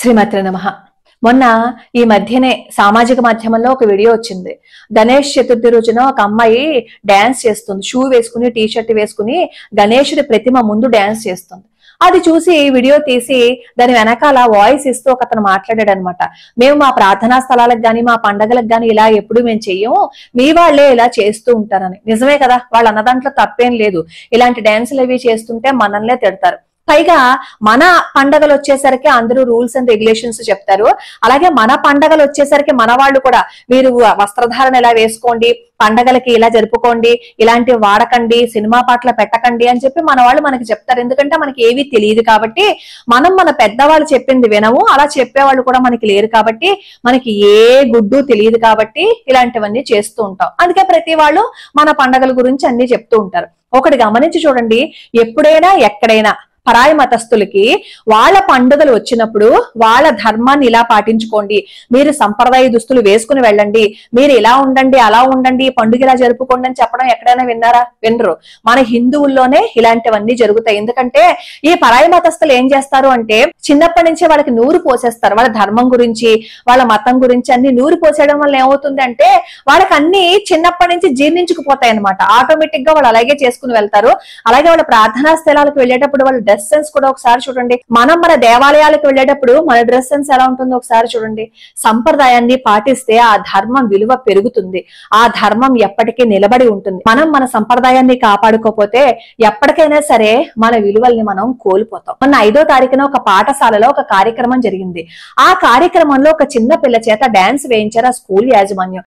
శ్రీమతి నమ. మొన్న ఈ మధ్యనే సామాజిక మాధ్యమంలో ఒక వీడియో వచ్చింది. గణేష్ చతుర్థి రోజున ఒక అమ్మాయి డాన్స్ చేస్తుంది. షూ వేసుకుని టీ షర్ట్ వేసుకుని గణేశుడి ప్రతిమ ముందు డాన్స్ చేస్తుంది. అది చూసి వీడియో తీసి దాని వెనకాల వాయిస్ ఇస్తూ ఒక అతను మాట్లాడాడు అనమాట మేము మా ప్రార్థనా స్థలాలకు గాని మా పండగలకు గాని ఇలా ఎప్పుడు మేము చెయ్యము. మీ వాళ్ళే ఇలా చేస్తూ ఉంటారని. నిజమే కదా? వాళ్ళు అన్న దాంట్లో తప్పేం లేదు. ఇలాంటి డ్యాన్సులు అవి చేస్తుంటే మనల్నే తిడతారు. పైగా మన పండగలు వచ్చేసరికి అందరూ రూల్స్ అండ్ రెగ్యులేషన్స్ చెప్తారు. అలాగే మన పండగలు వచ్చేసరికి మన వాళ్ళు కూడా మీరు వస్త్రధారణ ఎలా వేసుకోండి పండగలకి ఇలా జరుపుకోండి ఇలాంటివి వాడకండి సినిమా పాటలు పెట్టకండి అని చెప్పి మన వాళ్ళు మనకి చెప్తారు. ఎందుకంటే మనకి ఏవి తెలియదు కాబట్టి మనం మన పెద్దవాళ్ళు చెప్పింది వినము అలా చెప్పేవాళ్ళు కూడా మనకి లేరు కాబట్టి మనకి ఏ గుడ్డు తెలియదు కాబట్టి ఇలాంటివన్నీ చేస్తూ ఉంటాం. అందుకే ప్రతి వాళ్ళు మన పండగల గురించి అన్ని చెప్తూ ఉంటారు. ఒకటి గమనించి చూడండి ఎప్పుడైనా ఎక్కడైనా పరాయి మతస్థులకి వాళ్ళ పండుగలు వచ్చినప్పుడు వాళ్ళ ధర్మాన్ని ఇలా పాటించుకోండి. మీరు సంప్రదాయ దుస్తులు వేసుకుని వెళ్ళండి. మీరు ఇలా ఉండండి అలా ఉండండి పండుగ ఇలా జరుపుకోండి అని చెప్పడం ఎక్కడైనా విన్నారా? వినరు. మన హిందువుల్లోనే ఇలాంటివన్నీ జరుగుతాయి. ఎందుకంటే ఈ పరాయి మతస్థులు ఏం చేస్తారు అంటే చిన్నప్పటి నుంచే వాళ్ళకి నూరు పోసేస్తారు. వాళ్ళ ధర్మం గురించి వాళ్ళ మతం గురించి అన్ని నూరు పోసేయడం వల్ల ఏమవుతుంది అంటే వాళ్ళకి అన్ని చిన్నప్పటి నుంచి జీర్ణించుకుపోతాయి అనమాట ఆటోమేటిక్గా వాళ్ళు అలాగే చేసుకుని వెళ్తారు. అలాగే వాళ్ళ ప్రార్థనా స్థలాలకు వెళ్ళేటప్పుడు వాళ్ళు డ్రెస్ సెన్స్ కూడా ఒకసారి చూడండి. మనం మన దేవాలయాలకు వెళ్ళేటప్పుడు మన డ్రెస్ సెన్స్ ఎలా ఉంటుందో ఒకసారి చూడండి. సంప్రదాయాన్ని పాటిస్తే ఆ ధర్మం విలువ పెరుగుతుంది. ఆ ధర్మం ఎప్పటికీ నిలబడి ఉంటుంది. మనం మన సంప్రదాయాన్ని కాపాడుకోకపోతే ఎప్పటికైనా సరే మన విలువల్ని మనం కోల్పోతాం. మొన్న ఐదో తారీఖున ఒక పాఠశాలలో ఒక కార్యక్రమం జరిగింది. ఆ కార్యక్రమంలో ఒక చిన్న పిల్ల చేత డాన్స్ వేయించారు ఆ స్కూల్ యాజమాన్యం.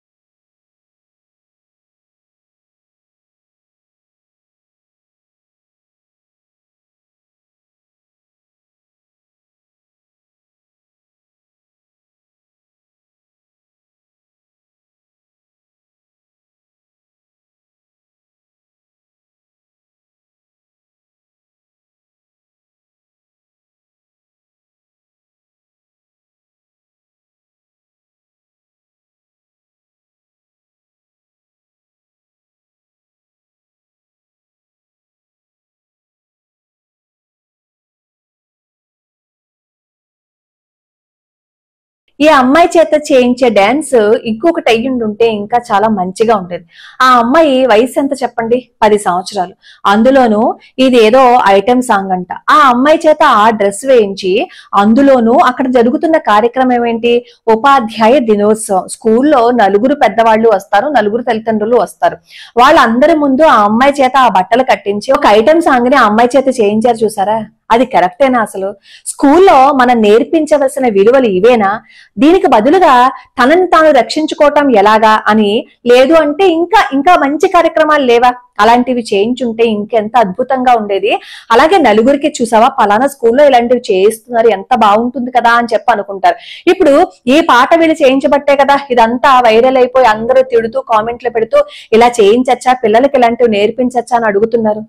ఈ అమ్మాయి చేత చేయించే డాన్స్ ఇంకొకటి అయ్యుండి ఉంటే ఇంకా చాలా మంచిగా ఉండేది ఆ అమ్మాయి వయసు ఎంత చెప్పండి? పది సంవత్సరాలు. అందులోనూ ఇది ఏదో ఐటెం సాంగ్ అంట. ఆ అమ్మాయి చేత ఆ డ్రెస్ వేయించి అందులోనూ అక్కడ జరుగుతున్న కార్యక్రమం ఏంటి ఉపాధ్యాయ దినోత్సవం. స్కూల్లో నలుగురు పెద్దవాళ్ళు వస్తారు నలుగురు తల్లిదండ్రులు వస్తారు. వాళ్ళందరి ముందు ఆ అమ్మాయి చేత ఆ బట్టలు కట్టించి ఒక ఐటెం సాంగ్ని ఆ అమ్మాయి చేత చేయించారు చూసారా? అది కరెక్టేనా అసలు? స్కూల్లో మనం నేర్పించవలసిన విలువలు ఇవేనా? దీనికి బదులుగా తనని తాను రక్షించుకోవటం ఎలాగా అని లేదు అంటే ఇంకా ఇంకా మంచి కార్యక్రమాలు లేవా? అలాంటివి చేయించుంటే ఇంకెంత అద్భుతంగా ఉండేది. అలాగే నలుగురికి చూసావా? పలానా స్కూల్లో ఇలాంటివి చేయిస్తున్నారు ఎంత బాగుంటుంది కదా అని చెప్పి అనుకుంటారు. ఇప్పుడు ఈ పాట వీళ్ళు చేయించబట్టే కదా ఇదంతా వైరల్ అయిపోయి అందరూ తిడుతూ కామెంట్లు పెడుతూ ఇలా చేయించచ్చా? పిల్లలకి ఇలాంటివి నేర్పించచ్చా అని అడుగుతున్నారు.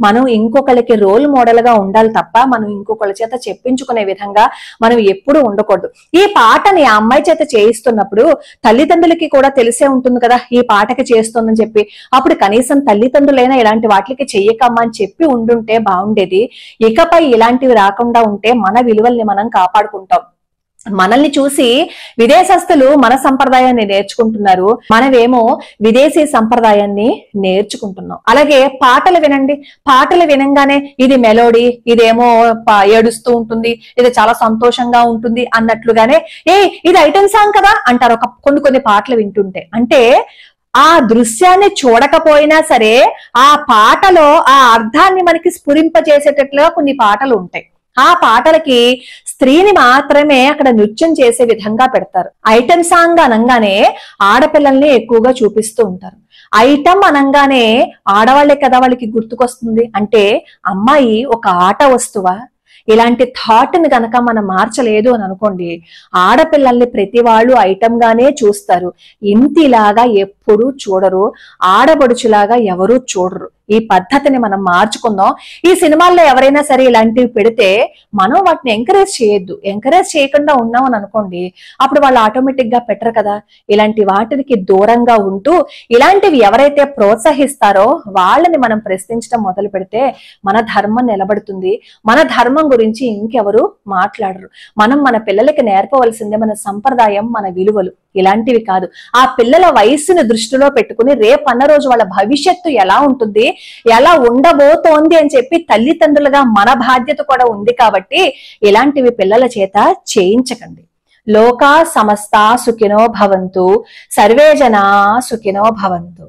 మనం ఇంకొకరికి రోల్ మోడల్గా ఉండాలి తప్ప మనం ఇంకొకరి చేత చెప్పించుకునే విధంగా మనం ఎప్పుడూ ఉండకూడదు. ఈ పాటని ఆ అమ్మాయి చేత చేయిస్తున్నప్పుడు తల్లిదండ్రులకి కూడా తెలిసే ఉంటుంది కదా ఈ పాటకి చేస్తుందని చెప్పి. అప్పుడు కనీసం తల్లిదండ్రులైనా ఇలాంటి వాటికి చెయ్యకమ్మా అని చెప్పి ఉండుంటే బాగుండేది. ఇకపై ఇలాంటివి రాకుండా ఉంటే మన విలువల్ని మనం కాపాడుకుంటాం. మనల్ని చూసి విదేశస్తులు మన సంప్రదాయాన్ని నేర్చుకుంటున్నారు. మనమేమో విదేశీ సంప్రదాయాన్ని నేర్చుకుంటున్నాం. అలాగే పాటలు వినండి. పాటలు వినంగానే ఇది మెలోడీ ఇదేమో ఏడుస్తూ ఉంటుంది ఇది చాలా సంతోషంగా ఉంటుంది అన్నట్లుగానే ఏ ఇది ఐటెం సాంగ్ కదా అంటారు. ఒక కొన్ని కొన్ని పాటలు వింటుంటే. అంటే ఆ దృశ్యాన్ని చూడకపోయినా సరే ఆ పాటలో ఆ అర్థాన్ని మనకి స్ఫురింపజేసేటట్లుగా కొన్ని పాటలు ఉంటాయి. ఆ పాటలకి స్త్రీని మాత్రమే అక్కడ నృత్యం చేసే విధంగా పెడతారు. ఐటమ్ సాంగ్ అనగానే ఆడపిల్లల్ని ఎక్కువగా చూపిస్తూ ఉంటారు. ఐటమ్ అనగానే ఆడవాళ్ళే కదా వాళ్ళకి గుర్తుకొస్తుంది. అంటే అమ్మాయి ఒక ఆట వస్తువా? ఇలాంటి థాట్ని గనక మనం మార్చలేదు అని అనుకోండి ఆడపిల్లల్ని ప్రతి వాళ్ళు ఐటమ్ గానే చూస్తారు. ఇంతిలాగా ఎప్పుడూ చూడరు. ఆడబడుచులాగా ఎవరూ చూడరు. ఈ పద్ధతిని మనం మార్చుకుందాం. ఈ సినిమాల్లో ఎవరైనా సరే ఇలాంటివి పెడితే మనం వాటిని ఎంకరేజ్ చేయొద్దు. ఎంకరేజ్ చేయకుండా ఉన్నామని అనుకోండి అప్పుడు వాళ్ళు ఆటోమేటిక్గా పెట్టరు కదా. ఇలాంటి వాటికి దూరంగా ఉంటూ ఇలాంటివి ఎవరైతే ప్రోత్సహిస్తారో వాళ్ళని మనం ప్రశ్నించడం మొదలు పెడితే మన ధర్మం నిలబడుతుంది. మన ధర్మం గురించి ఇంకెవరు మాట్లాడరు. మనం మన పిల్లలకి నేర్పవలసిందే మన సంప్రదాయం మన విలువలు. ఇలాంటివి కాదు. ఆ పిల్లల వయస్సును దృష్టిలో పెట్టుకుని రేపన్న రోజు వాళ్ళ భవిష్యత్తు ఎలా ఉంటుంది ఎలా ఉండబోతోంది అని చెప్పి తల్లిదండ్రులుగా మన బాధ్యత కూడా ఉంది కాబట్టి ఇలాంటివి పిల్లల చేత చేయించకండి. లోకా సమస్త సుఖినో భవంతు సర్వేజన సుఖినో భవంతు.